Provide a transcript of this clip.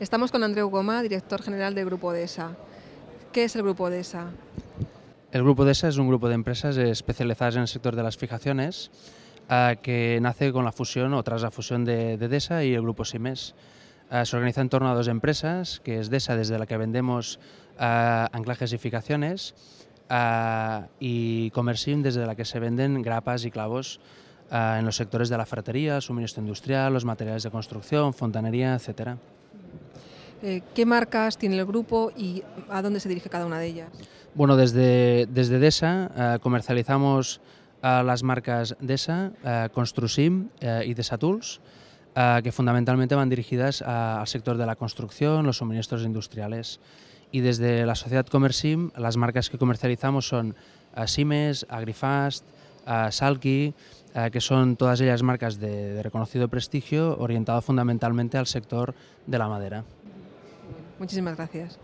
Estamos con Andreu Goma, director general del Grupo DESA. ¿Qué es el Grupo DESA? El Grupo DESA es un grupo de empresas especializadas en el sector de las fijaciones uh, que nace con la fusión o tras la fusión de, de DESA y el Grupo Simes. Uh, se organiza en torno a dos empresas, que es DESA, desde la que vendemos uh, anclajes y fijaciones, y Comersim, desde la que se venden grapas y clavos en los sectores de la ferretería, suministro industrial, los materiales de construcción, fontanería, etcétera. Eh, ¿Qué marcas tiene el grupo y a dónde se dirige cada una de ellas? Bueno, desde, desde DESA eh, comercializamos eh, las marcas DESA, Construsim y DESA Tools, que fundamentalmente van dirigidas al sector de la construcción, los suministros industriales. Y desde la sociedad Comersim, las marcas que comercializamos son Simes, Agrifast, Salki, que son todas ellas marcas de, de reconocido prestigio orientado fundamentalmente al sector de la madera. Muchísimas gracias.